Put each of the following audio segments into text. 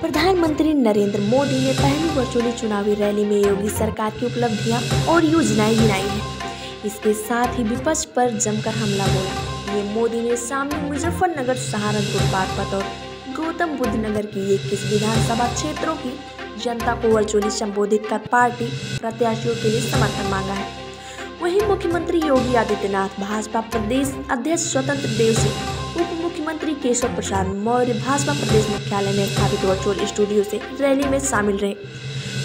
प्रधानमंत्री नरेंद्र मोदी ने पहली वर्चुअली चुनावी रैली में योगी सरकार की उपलब्धियाँ और योजनाएँ गिनाई हैं। इसके साथ ही विपक्ष पर जमकर हमला बोला। ये मोदी ने सामने मुजफ्फरनगर, सहारनपुर, बागपत और गौतम बुद्ध नगर की इक्कीस विधानसभा क्षेत्रों की जनता को वर्चुअली संबोधित कर पार्टी प्रत्याशियों के लिए समर्थन मांगा है। वहीं मुख्यमंत्री योगी आदित्यनाथ, भाजपा प्रदेश अध्यक्ष स्वतंत्र देव सिंह उप मुख्यमंत्री केशव प्रसाद मौर्य भाजपा प्रदेश मुख्यालय में स्थापित वर्चुअल स्टूडियो से रैली में शामिल रहे।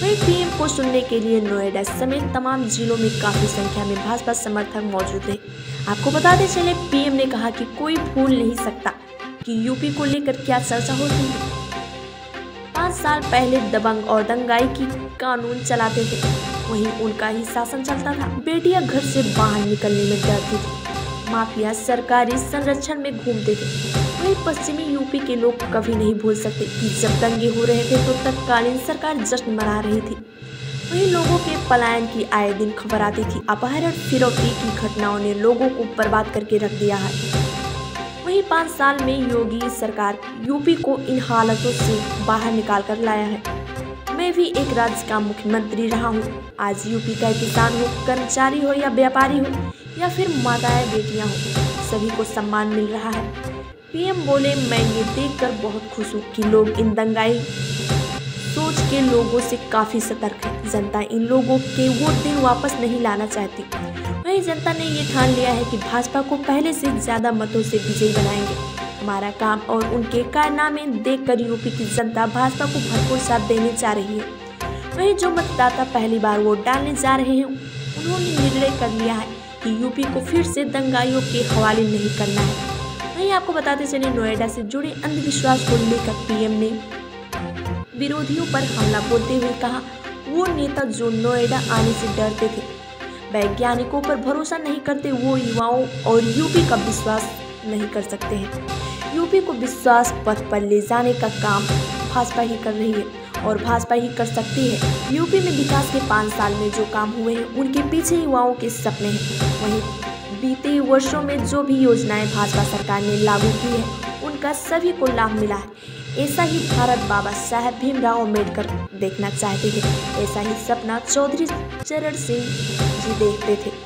वहीं पीएम को सुनने के लिए नोएडा समेत तमाम जिलों में काफ़ी संख्या में भाजपा समर्थक मौजूद रहे आपको बताते चले पीएम ने कहा कि कोई भूल नहीं सकता कि यूपी को लेकर क्या चर्चा होती है। पाँच साल पहले दबंग और दंगाई की कानून चलाते थे। वहीं उनका ही शासन चलता था। बेटियाँ घर से बाहर निकलने में डरती थी। माफिया सरकारी संरक्षण में घूमते थे। वही पश्चिमी यूपी के लोग कभी नहीं भूल सकते कि जब दंगे हो रहे थे तो तत्कालीन सरकार जश्न मना रही थी। वही लोगों के पलायन की आए दिन खबर आती थी, अपहरण, फिरौती की घटनाओं ने लोगों को बर्बाद करके रख दिया है। वही पाँच साल में योगी सरकार यूपी को इन हालतों से बाहर निकाल कर लाया है। मैं भी एक राज्य का मुख्यमंत्री रहा हूँ। आज यूपी का किसान हो, कर्मचारी हो या व्यापारी हो, या फिर माताएँ बेटियाँ हो। सभी को सम्मान मिल रहा है। पीएम बोले, मैं ये देखकर बहुत खुश हूँ कि लोग इन दंगाई सोच के लोगों से काफ़ी सतर्क है। जनता इन लोगों के वो दिन वापस नहीं लाना चाहती। वही जनता ने ये ठान लिया है कि भाजपा को पहले से ज़्यादा मतों से विजयी बनाएँगे। हमारा काम और उनके कारनामे देखकर यूपी की जनता भाजपा को भरपूर साथ देने जा रही है। वहीं जो मतदाता पहली बार वोट डालने जा रहे हैं, उन्होंने निर्णय कर लिया है कि यूपी को फिर से दंगाइयों के हवाले नहीं करना है। वहीं आपको बताते चले, नोएडा से जुड़े अंधविश्वास को लेकर पीएम ने विरोधियों पर हमला बोलते हुए कहा, वो नेता जो नोएडा आने से डरते थे, वैज्ञानिकों पर भरोसा नहीं करते वो युवाओं और यूपी का विश्वास नहीं कर सकते हैं। यूपी को विश्वास पथ पर ले जाने का काम भाजपा ही कर रही है और भाजपा ही कर सकती है। यूपी में विकास के पाँच साल में जो काम हुए हैं, उनके पीछे युवाओं के सपने हैं। वहीं बीते वर्षों में जो भी योजनाएँ भाजपा सरकार ने लागू की है, उनका सभी को लाभ मिला है। ऐसा ही भारत बाबा साहेब भीमराव अंबेडकर देखना चाहते थे। ऐसा ही सपना चौधरी चरण सिंह जी देखते थे।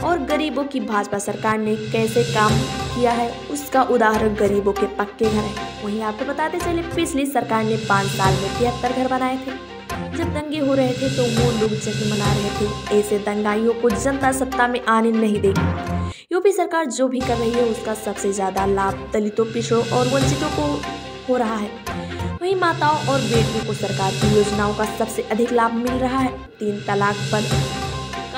और गरीबों की भाजपा सरकार ने कैसे काम किया है, उसका उदाहरण गरीबों के पक्के घर है। वहीं आपको बताते चले, पिछली सरकार ने पाँच साल में तिहत्तर घर बनाए थे। जब दंगे हो रहे थे तो वो लोग जश्न मना रहे थे। ऐसे दंगाइयों को जनता सत्ता में आने नहीं देगी। यूपी सरकार जो भी कर रही है, उसका सबसे ज़्यादा लाभ दलितों, पिछड़ों और वंचितों को हो रहा है। वहीं माताओं और बेटियों को सरकार की योजनाओं का सबसे अधिक लाभ मिल रहा है। तीन तलाक पर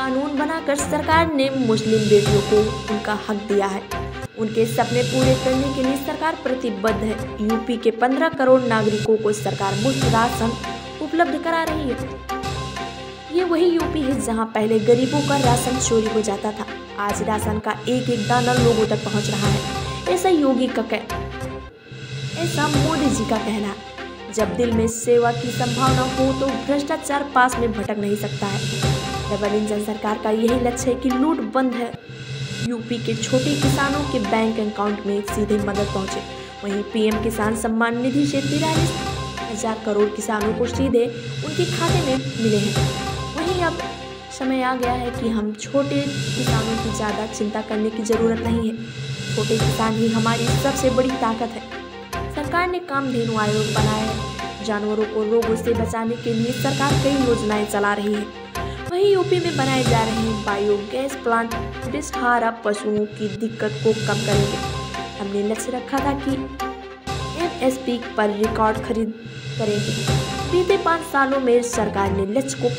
कानून बनाकर सरकार ने मुस्लिम बेटियों को उनका हक दिया है। उनके सपने पूरे करने के लिए सरकार प्रतिबद्ध है। यूपी के 15 करोड़ नागरिकों को सरकार मुफ़्त राशन उपलब्ध करा रही है। ये वही यूपी है जहाँ पहले गरीबों का राशन चोरी हो जाता था। आज राशन का एक एक दाना लोगों तक पहुँच रहा है। ऐसा योगी का कह, ऐसा मोदी जी का कहना जब दिल में सेवा की संभावना हो तो भ्रष्टाचार पास में भटक नहीं सकता है। डबल इंजन सरकार का यही लक्ष्य है कि लूट बंद है। यूपी के छोटे किसानों के बैंक अकाउंट में सीधे मदद पहुँचे। वहीं पीएम किसान सम्मान निधि से तिरालीस हज़ार करोड़ किसानों को सीधे उनके खाते में मिले हैं। वहीं अब समय आ गया है कि हम छोटे किसानों की ज़्यादा चिंता करने की ज़रूरत नहीं है। छोटे किसान ही हमारी सबसे बड़ी ताकत है। सरकार ने कामधेनु आयोग बनाया है। जानवरों को रोगों से बचाने के लिए सरकार कई योजनाएँ चला रही है। वहीं यूपी में बनाए जा रहे बायोगैस प्लांट बिस्हारा पशुओं की दिक्कत को कम करेंगे। हमने लक्ष्य रखा था कि एमएसपी पर रिकॉर्ड खरीद करेंगे। बीते पाँच सालों में सरकार ने लक्ष्य को